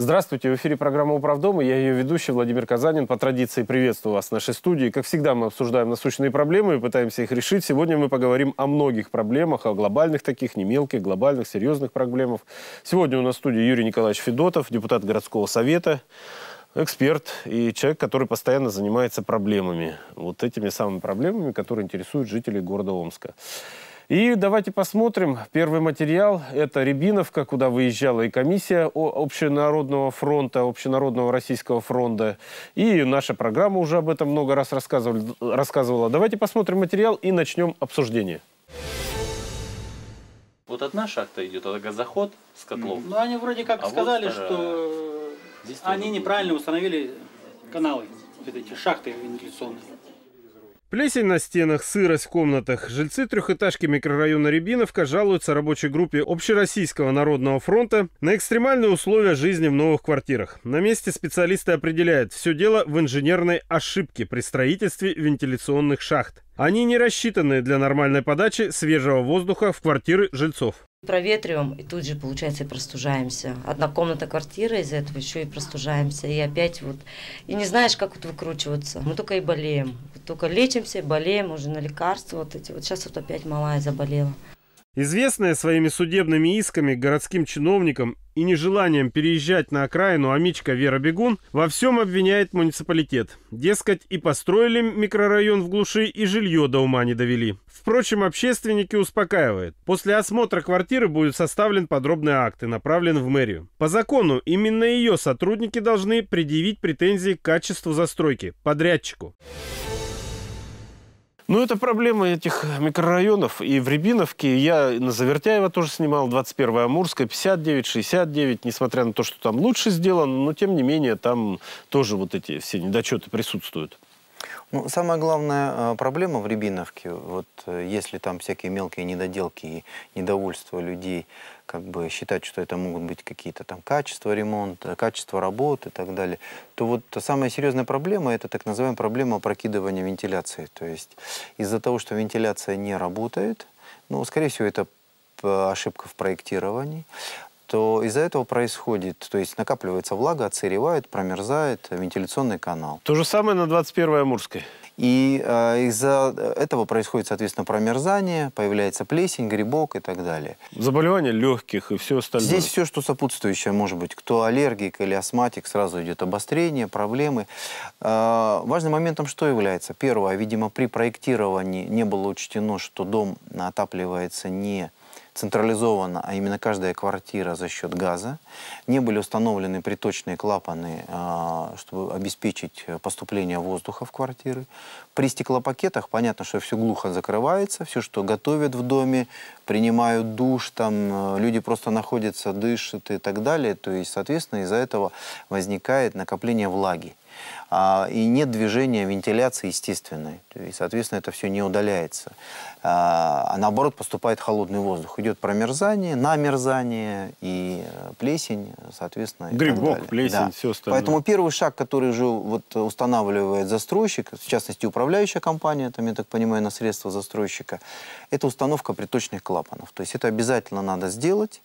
Здравствуйте, в эфире программа «Управдом» и я ее ведущий Владимир Казанин. По традиции приветствую вас в нашей студии. Как всегда, мы обсуждаем насущные проблемы и пытаемся их решить. Сегодня мы поговорим о многих проблемах, о глобальных таких, не мелких, глобальных, серьезных проблемах. Сегодня у нас в студии Юрий Николаевич Федотов, депутат городского совета, эксперт и человек, который постоянно занимается проблемами. Вот этими самыми проблемами, которые интересуют жителей города Омска. И давайте посмотрим. Первый материал – это Рябиновка, куда выезжала и комиссия Общенародного фронта, Общенародного российского фронта. И наша программа уже об этом много раз рассказывала. Давайте посмотрим материал и начнем обсуждение. Вот одна шахта идет, это газоход с котлов. Ну, они вроде как а сказали, вот что Здесь они неправильно установили каналы, вот эти шахты вентиляционные. Плесень на стенах, сырость в комнатах. Жильцы трехэтажки микрорайона Рябиновка жалуются рабочей группе Общероссийского народного фронта на экстремальные условия жизни в новых квартирах. На месте специалисты определяют, все дело в инженерной ошибке при строительстве вентиляционных шахт. Они не рассчитаны для нормальной подачи свежего воздуха в квартиры жильцов. Проветриваем и тут же, получается, и простужаемся. Одна комната квартира, из-за этого еще и простужаемся. И опять вот, и не знаешь, как вот выкручиваться. Мы только и болеем. Только лечимся, болеем уже на лекарства вот эти. Вот сейчас вот опять малая заболела. Известная своими судебными исками городским чиновникам и нежеланием переезжать на окраину Амичка Вера Бегун во всем обвиняет муниципалитет. Дескать, и построили микрорайон в глуши, и жилье до ума не довели. Впрочем, общественники успокаивают. После осмотра квартиры будет составлен подробный акт и направлен в мэрию. По закону, именно ее сотрудники должны предъявить претензии к качеству застройки, подрядчику. Ну, это проблема этих микрорайонов. И в Рябиновке я на Завертяева тоже снимал, 21 Амурская, 59, 69. Несмотря на то, что там лучше сделано, но тем не менее там тоже вот эти все недочеты присутствуют. Ну, самая главная э, проблема в Рябиновке, вот э, если там всякие мелкие недоделки и недовольство людей, как бы считать, что это могут быть какие-то там качества ремонта, качество работы и так далее, то вот самая серьезная проблема – это так называемая проблема прокидывания вентиляции. То есть из-за того, что вентиляция не работает, ну, скорее всего, это ошибка в проектировании, то из-за этого происходит, то есть накапливается влага, отсыревает, промерзает вентиляционный канал. То же самое на 21-й Амурской. И э, из-за этого происходит, соответственно, промерзание, появляется плесень, грибок и так далее. Заболевания легких и все остальное. Здесь все, что сопутствующее, может быть. Кто аллергик или астматик, сразу идет обострение, проблемы. Э, важным моментом что является? Первое, видимо, при проектировании не было учтено, что дом отапливается не централизованно, а именно каждая квартира за счет газа. Не были установлены приточные клапаны, а, чтобы обеспечить поступление воздуха в квартиры. При стеклопакетах понятно, что все глухо закрывается, все, что готовят в доме, принимают душ, там э, люди просто находятся, дышат и так далее. То есть, соответственно, из-за этого возникает накопление влаги. А, и нет движения вентиляции естественной. И, соответственно, это все не удаляется. А, а наоборот поступает холодный воздух. Идет промерзание, намерзание и э, плесень, соответственно. Грибок, плесень, да. все остальное. Поэтому первый шаг, который уже вот устанавливает застройщик, в частности управляющая компания, там, я так понимаю, на средства застройщика, это установка приточных клапанов. То есть это обязательно надо сделать.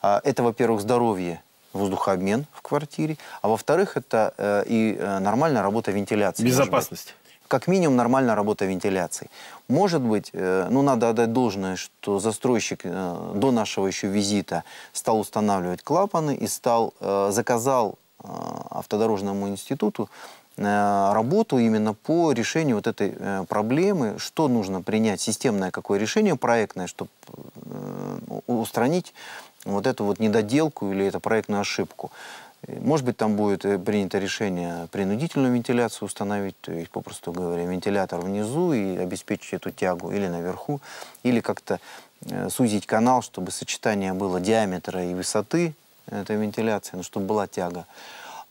А, это, во-первых, здоровье воздухообмен в квартире, а во-вторых, это э, и э, нормальная работа вентиляции. Безопасность. Как минимум нормальная работа вентиляции. Может быть, э, ну надо отдать должное, что застройщик э, до нашего еще визита стал устанавливать клапаны и стал, э, заказал э, автодорожному институту работу именно по решению вот этой проблемы, что нужно принять, системное какое решение проектное, чтобы устранить вот эту вот недоделку или это проектную ошибку. Может быть, там будет э, принято решение принудительную вентиляцию установить, то есть, попросту говоря, вентилятор внизу и обеспечить эту тягу или наверху, или как-то э, сузить канал, чтобы сочетание было диаметра и высоты этой вентиляции, ну, чтобы была тяга.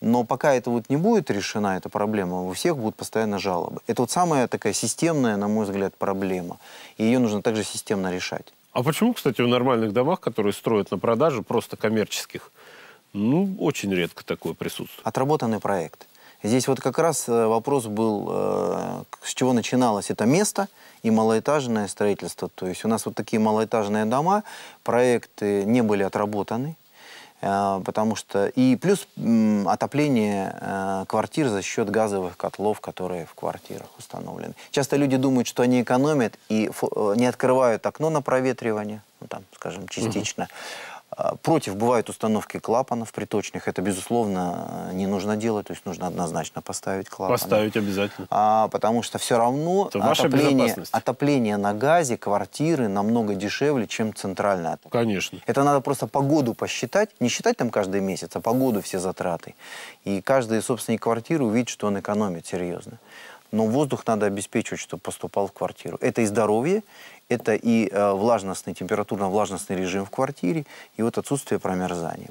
Но пока это вот не будет решена, эта проблема, у всех будут постоянно жалобы. Это вот самая такая системная, на мой взгляд, проблема. И ее нужно также системно решать. А почему, кстати, в нормальных домах, которые строят на продажу, просто коммерческих, ну, очень редко такое присутствует? Отработанный проект. Здесь вот как раз э, вопрос был, э, с чего начиналось это место и малоэтажное строительство. То есть у нас вот такие малоэтажные дома, проекты не были отработаны, потому что и плюс отопление э, квартир за счет газовых котлов, которые в квартирах установлены. Часто люди думают, что они экономят и э, не открывают окно на проветривание, ну, там, скажем, частично. Угу. А, против бывают установки клапанов приточных. Это, безусловно, не нужно делать. То есть нужно однозначно поставить клапаны. Поставить обязательно. А, потому что все равно отопление, отопление на газе квартиры намного дешевле, чем центральное отопление. Конечно. Это надо просто погоду посчитать. Не считать там каждый месяц, а погоду все затраты. И каждый собственник квартиры увидит, что он экономит серьезно. Но воздух надо обеспечивать, чтобы поступал в квартиру. Это и здоровье, это и э, влажностный, температурно-влажностный режим в квартире, и вот отсутствие промерзания.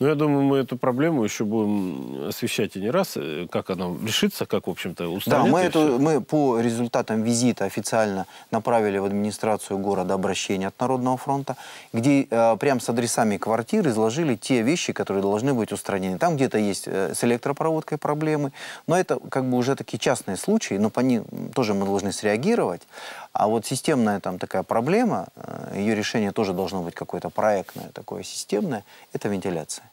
Ну, я думаю, мы эту проблему еще будем освещать и не раз, э, как она решится, как, в общем-то, устранить. Да, мы, эту, мы по результатам визита официально направили в администрацию города обращение от Народного фронта, где э, прям с адресами квартир изложили те вещи, которые должны быть устранены. Там где-то есть э, с электропроводкой проблемы, но это как бы уже такие частные случаи, но по ним тоже мы должны среагировать. А вот системная там такая проблема, э, ее решение тоже должно быть какое-то проектное, такое системное, это вентиляция.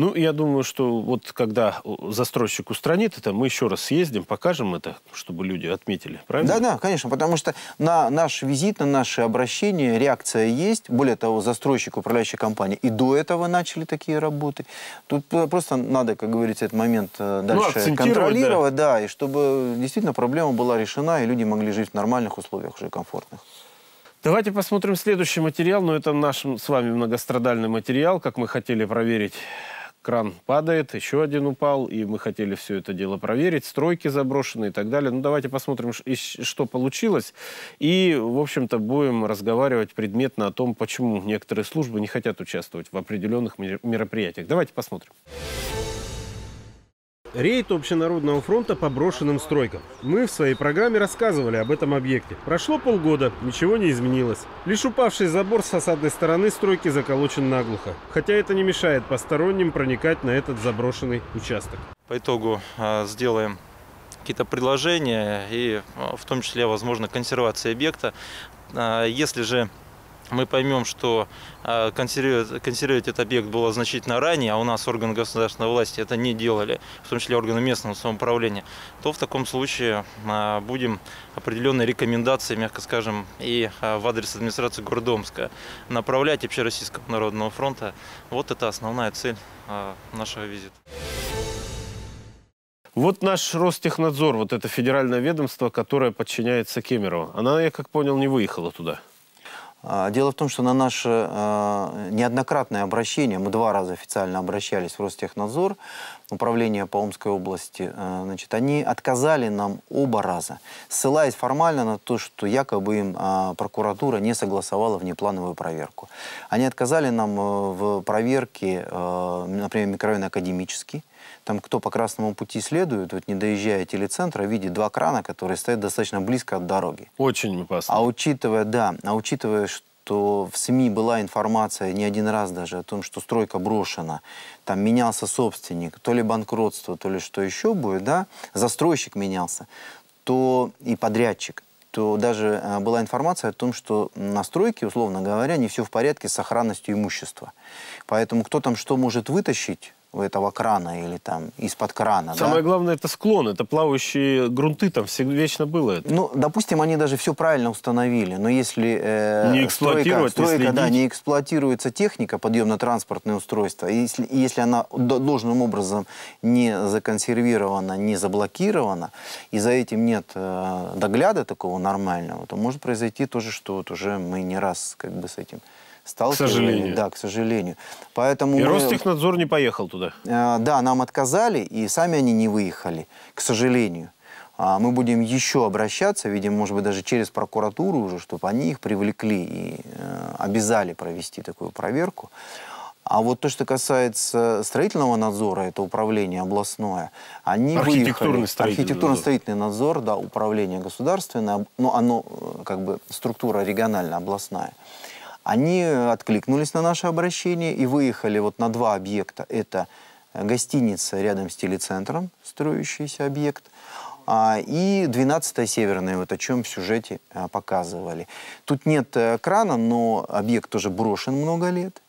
Ну, я думаю, что вот когда застройщик устранит это, мы еще раз съездим, покажем это, чтобы люди отметили, правильно? Да, да, конечно, потому что на наш визит, на наше обращение реакция есть. Более того, застройщик, управляющая компания и до этого начали такие работы. Тут просто надо, как говорится, этот момент э, ну, дальше ну, контролировать, да. да, и чтобы действительно проблема была решена, и люди могли жить в нормальных условиях, уже комфортных. Давайте посмотрим следующий материал, но это наш с вами многострадальный материал, как мы хотели проверить кран падает, еще один упал, и мы хотели все это дело проверить, стройки заброшены и так далее. Ну, давайте посмотрим, что получилось, и, в общем-то, будем разговаривать предметно о том, почему некоторые службы не хотят участвовать в определенных мероприятиях. Давайте посмотрим. Рейд Общенародного фронта по брошенным стройкам. Мы в своей программе рассказывали об этом объекте. Прошло полгода, ничего не изменилось. Лишь упавший забор с фасадной стороны стройки заколочен наглухо. Хотя это не мешает посторонним проникать на этот заброшенный участок. По итогу э, сделаем какие-то предложения и а, в том числе, возможно, консервация объекта. Э, если же мы поймем, что а, консервировать, консервировать этот объект было значительно ранее, а у нас органы государственной власти это не делали, в том числе органы местного самоуправления, то в таком случае а, будем определенные рекомендации, мягко скажем, и а, в адрес администрации города Омска направлять Общероссийского народного фронта. Вот это основная цель нашего визита. Вот наш Ростехнадзор, вот это федеральное ведомство, которое подчиняется Кемерово. Она, я как понял, не выехала туда. А, дело в том, что на наше э, неоднократное обращение, мы два раза официально обращались в Ростехнадзор, управление по Омской области, э, значит, они отказали нам оба раза, ссылаясь формально на то, что якобы им э, прокуратура не согласовала внеплановую проверку. Они отказали нам э, в проверке, например, микрорайон Академический, там кто по Красному пути следует, вот не доезжая телецентра, видит два крана, которые стоят достаточно близко от дороги. Очень опасно. А учитывая, да, а учитывая, что в СМИ была информация не один раз даже о том, что стройка брошена, там менялся собственник, то ли банкротство, то ли что еще будет, да, застройщик менялся, то и подрядчик, то даже э, была информация о том, что на стройке, условно говоря, не все в порядке с сохранностью имущества. Поэтому кто там что может вытащить, у этого крана или там из-под крана. Самое да? главное это склон, это плавающие грунты, там всегда вечно было это. Ну, допустим, они даже все правильно установили, но если э, не эксплуатировать, стройка, стройка да, не эксплуатируется техника, подъемно-транспортное устройство, и если, если она должным образом не законсервирована, не заблокирована, и за этим нет э, догляда такого нормального, то может произойти то же, что вот уже мы не раз как бы с этим сталкивались. К сожалению. Да, к сожалению. Поэтому и мы, Ростехнадзор не поехал туда? Э, да, нам отказали, и сами они не выехали, к сожалению. А мы будем еще обращаться, видимо, может быть, даже через прокуратуру уже, чтобы они их привлекли и э, обязали провести такую проверку. А вот то, что касается строительного надзора, это управление областное, они архитектурно выехали. Архитектурно-строительный надзор, да, управление государственное, но оно э, как бы структура региональная, областная. Они откликнулись на наше обращение и выехали вот на два объекта. Это гостиница рядом с телецентром, строящийся объект, а, и 12 Северная, вот о чем в сюжете а, показывали. Тут нет э, крана, но объект тоже брошен много лет.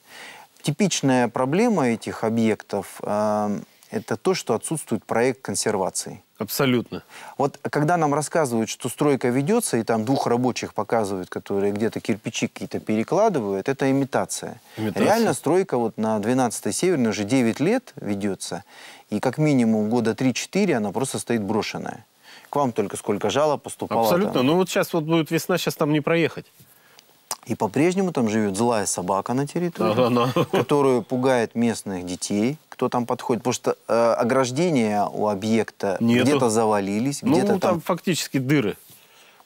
типичная проблема этих объектов э, это то, что отсутствует проект консервации. Абсолютно. Вот когда нам рассказывают, что стройка ведется, и там двух рабочих показывают, которые где-то кирпичи какие-то перекладывают, это имитация. имитация. Реально стройка вот на 12-й Северной уже 9 лет ведется, и как минимум года 3-4 она просто стоит брошенная. К вам только сколько жалоб поступало. Абсолютно. Там. Ну вот сейчас вот будет весна, сейчас там не проехать. И по-прежнему там живет злая собака на территории, ага, но... Ну. которая пугает местных детей, кто там подходит. Потому что э, ограждения у объекта где-то завалились, ну, где-то там... там фактически дыры.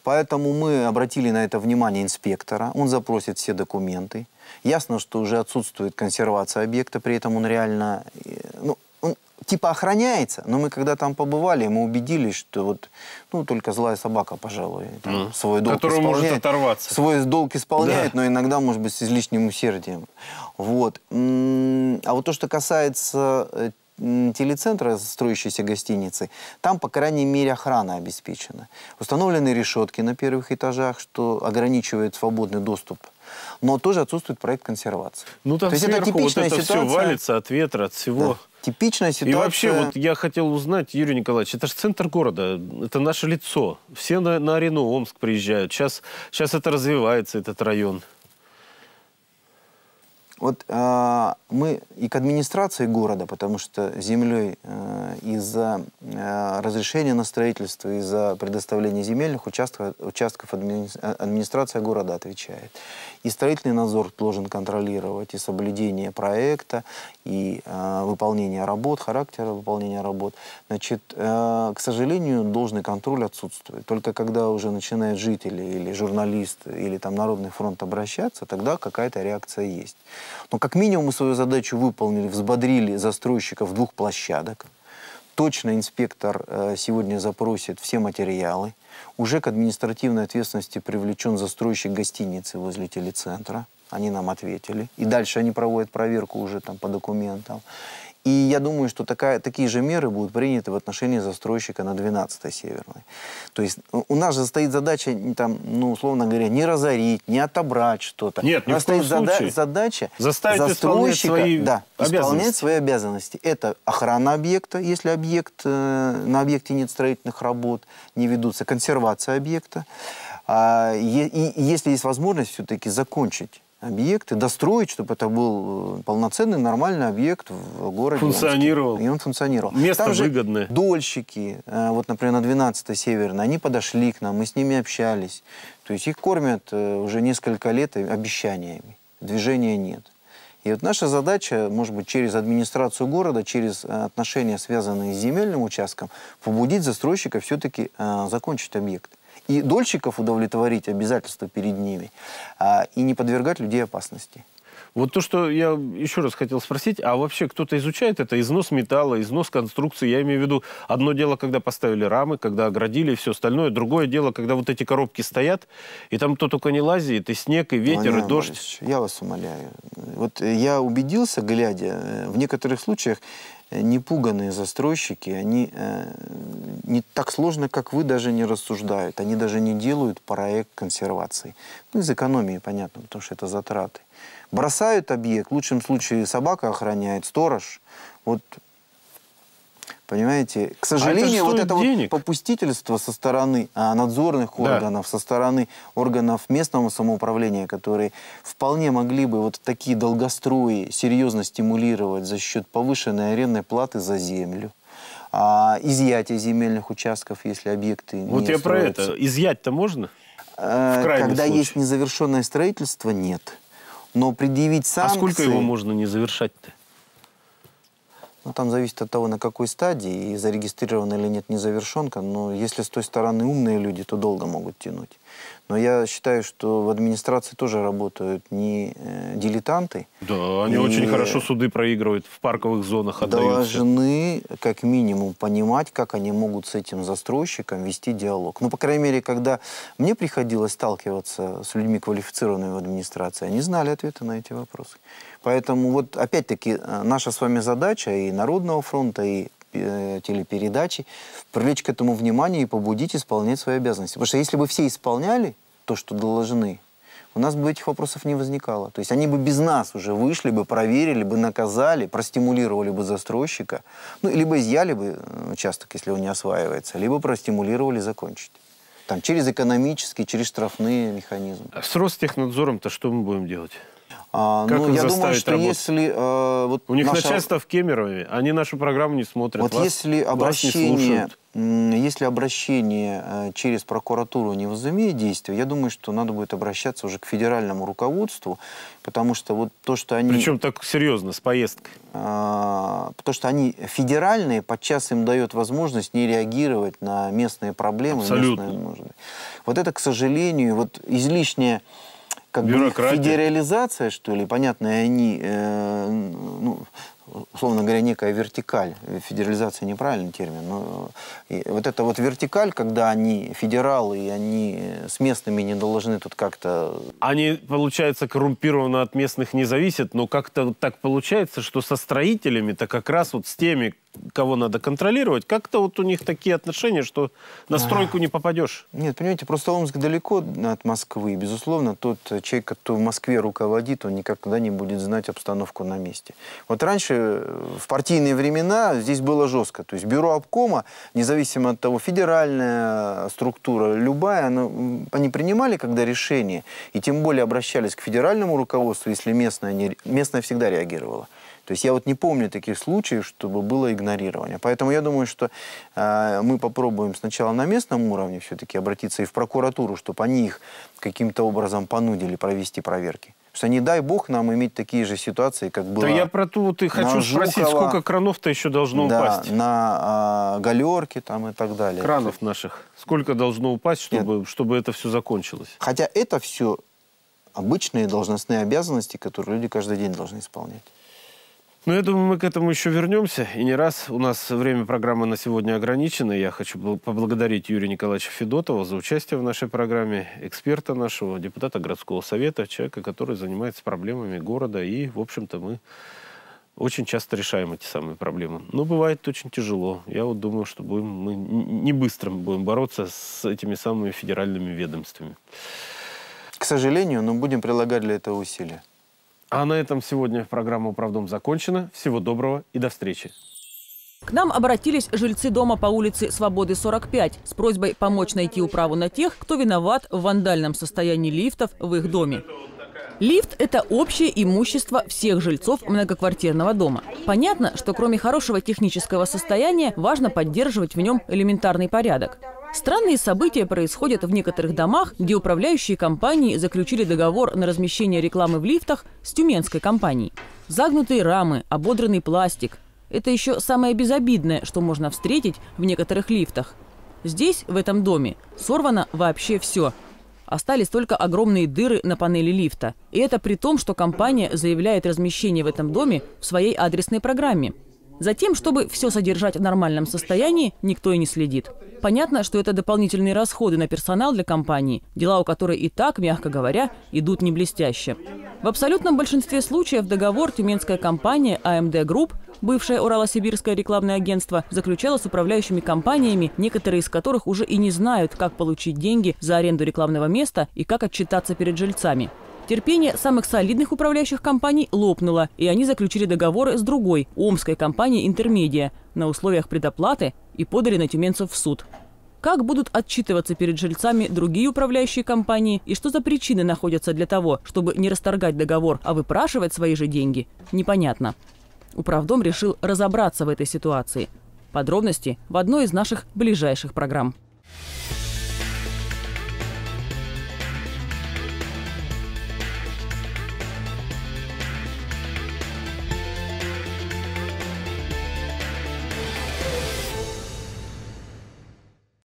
Поэтому мы обратили на это внимание инспектора. Он запросит все документы. Ясно, что уже отсутствует консервация объекта, при этом он реально... Э, ну, типа охраняется, но мы когда там побывали, мы убедились, что вот, ну, только злая собака, пожалуй, там, mm. свой долг Который исполняет. может оторваться. Свой долг исполняет, да. но иногда, может быть, с излишним усердием. Вот. А вот то, что касается э, телецентра, строящейся гостиницы, там, по крайней мере, охрана обеспечена. Установлены решетки на первых этажах, что ограничивает свободный доступ но тоже отсутствует проект консервации. Ну, там То есть это типичная вот это ситуация. все валится от ветра, от всего. Да. Типичная ситуация. И вообще, вот я хотел узнать, Юрий Николаевич, это же центр города, это наше лицо. Все на, на арену Омск приезжают. Сейчас, сейчас это развивается, этот район. Вот э, мы и к администрации города, потому что землей э, из-за э, разрешения на строительство, из-за предоставления земельных участков, участков админи, администрация города отвечает. И строительный надзор должен контролировать и соблюдение проекта, и э, выполнение работ, характера выполнения работ. Значит, э, к сожалению, должный контроль отсутствует. Только когда уже начинают жители или журналисты, или там Народный фронт обращаться, тогда какая-то реакция есть. Но как минимум мы свою задачу выполнили, взбодрили застройщиков двух площадок. Точно инспектор э, сегодня запросит все материалы. Уже к административной ответственности привлечен застройщик гостиницы возле телецентра. Они нам ответили. И дальше они проводят проверку уже там по документам. И я думаю, что такая, такие же меры будут приняты в отношении застройщика на 12-й Северной. То есть у нас же стоит задача, там, ну, условно говоря, не разорить, не отобрать что-то. Нет, ни у нас стоит зада задача заставить застройщика свои да, исполнять свои обязанности. Это охрана объекта, если объект, э, на объекте нет строительных работ, не ведутся, консервация объекта. А, и, и если есть возможность все-таки закончить объекты, достроить, чтобы это был э, полноценный, нормальный объект в городе. Функционировал. Омске. И он функционировал. Место Там выгодное. дольщики, э, вот, например, на 12 Северной, они подошли к нам, мы с ними общались. То есть их кормят э, уже несколько лет обещаниями. Движения нет. И вот наша задача, может быть, через администрацию города, через отношения, связанные с земельным участком, побудить застройщика все-таки закончить объект и дольщиков удовлетворить обязательства перед ними, а, и не подвергать людей опасности. Вот то, что я еще раз хотел спросить, а вообще кто-то изучает это? Износ металла, износ конструкции? Я имею в виду, одно дело, когда поставили рамы, когда оградили и все остальное. Другое дело, когда вот эти коробки стоят, и там кто только не лазит, и снег, и ветер, Владимир и дождь. Я вас умоляю. Вот я убедился, глядя, э, в некоторых случаях Э, непуганные застройщики, они э, не так сложно, как вы, даже не рассуждают. Они даже не делают проект консервации. Ну, из экономии, понятно, потому что это затраты. Бросают объект, в лучшем случае собака охраняет, сторож. Вот Понимаете? К сожалению, а это вот это денег. вот попустительство со стороны а, надзорных да. органов, со стороны органов местного самоуправления, которые вполне могли бы вот такие долгострои серьезно стимулировать за счет повышенной арендной платы за землю. А, изъятие земельных участков, если объекты вот не я строятся. про это. Изъять-то можно? А, когда случае. есть незавершенное строительство, нет. Но предъявить санкции... А сколько его можно не завершать-то? Ну, там зависит от того, на какой стадии, и зарегистрирована или нет незавершенка. Но если с той стороны умные люди, то долго могут тянуть. Но я считаю, что в администрации тоже работают не э, дилетанты. Да, они очень хорошо суды проигрывают в парковых зонах. Должны как минимум понимать, как они могут с этим застройщиком вести диалог. Ну, по крайней мере, когда мне приходилось сталкиваться с людьми, квалифицированными в администрации, они знали ответы на эти вопросы. Поэтому вот опять-таки э, наша с вами задача и Народного фронта, и телепередачи привлечь к этому внимание и побудить исполнять свои обязанности. Потому что если бы все исполняли то, что должны, у нас бы этих вопросов не возникало. То есть они бы без нас уже вышли бы, проверили бы, наказали, простимулировали бы застройщика, ну, либо изъяли бы э, участок, если он не осваивается, либо простимулировали закончить. Там, через экономические, через штрафные механизмы. А с Ростехнадзором-то что мы будем делать? А, как ну, я думаю, что работать? если... э, вот У них наша- начальство в Кемерове, они нашу программу не смотрят. Вот вас- если обращение, если обращение э, через прокуратуру не возымеет действия, я думаю, что надо будет обращаться уже к федеральному руководству, потому что вот то, что они... Причем так серьезно, с поездкой. А, потому что они федеральные, подчас им дает возможность не реагировать на местные проблемы, Абсолютно. местные нужды. Вот это, к сожалению, вот излишняя как бы федерализация, что ли, понятно, и они, э, ну, условно говоря, некая вертикаль. Федерализация неправильный термин, но и вот эта вот вертикаль, когда они федералы, и они с местными не должны тут как-то Они, получается, коррумпированно от местных не зависят, но как-то вот так получается, что со строителями-то как раз вот с теми, кого надо контролировать, как-то вот у них такие отношения, что на стройку не попадешь. Нет, понимаете, просто Омск далеко от Москвы. И, Безусловно, тот человек, кто в Москве руководит, он никогда не будет знать обстановку на месте. Вот раньше, э, в партийные времена, здесь было жестко. То есть бюро обкома, независимо от того, федеральная структура, любая, она, они принимали когда решение, и тем более обращались к федеральному руководству, если местное, не, местное всегда реагировало. То есть я вот не помню таких случаев, чтобы было игнорирование. Поэтому я думаю, что э, мы попробуем сначала на местном уровне все-таки обратиться и в прокуратуру, чтобы они их каким-то образом понудили провести проверки. Что не дай бог нам иметь такие же ситуации, как было Да я про ту вот и хочу на спросить, Жукова. сколько кранов-то еще должно да, упасть? на а, галерке там и так далее. Кранов наших. Сколько должно упасть, чтобы, чтобы это все закончилось? Хотя это все обычные должностные обязанности, которые люди каждый день должны исполнять. Ну, я думаю, мы к этому еще вернемся. И не раз. У нас время программы на сегодня ограничено. Я хочу бл- поблагодарить Юрия Николаевича Федотова за участие в нашей программе, эксперта нашего, депутата городского совета, человека, который занимается проблемами города. И, в общем-то, мы очень часто решаем эти самые проблемы. Но бывает очень тяжело. Я вот думаю, что будем, мы не быстро будем бороться с этими самыми федеральными ведомствами. К сожалению, но будем прилагать для этого усилия. А на этом сегодня программа «Управдом» закончена. Всего доброго и до встречи. К нам обратились жильцы дома по улице Свободы 45 с просьбой помочь найти управу на тех, кто виноват в вандальном состоянии лифтов в их доме. Лифт – это общее имущество всех жильцов многоквартирного дома. Понятно, что кроме хорошего технического состояния, важно поддерживать в нем элементарный порядок. Странные события происходят в некоторых домах, где управляющие компании заключили договор на размещение рекламы в лифтах с тюменской компанией. Загнутые рамы, ободранный пластик – это еще самое безобидное, что можно встретить в некоторых лифтах. Здесь, в этом доме, сорвано вообще все. Остались только огромные дыры на панели лифта. И это при том, что компания заявляет размещение в этом доме в своей адресной программе. Затем, чтобы все содержать в нормальном состоянии, никто и не следит. Понятно, что это дополнительные расходы на персонал для компании, дела у которой и так, мягко говоря, идут не блестяще. В абсолютном большинстве случаев договор тюменская компания AMD Group, бывшее Урало-Сибирское рекламное агентство, заключала с управляющими компаниями, некоторые из которых уже и не знают, как получить деньги за аренду рекламного места и как отчитаться перед жильцами. Терпение самых солидных управляющих компаний лопнуло, и они заключили договоры с другой, омской компанией «Интермедиа» на условиях предоплаты и подали на тюменцев в суд. Как будут отчитываться перед жильцами другие управляющие компании и что за причины находятся для того, чтобы не расторгать договор, а выпрашивать свои же деньги, непонятно. Управдом решил разобраться в этой ситуации. Подробности в одной из наших ближайших программ.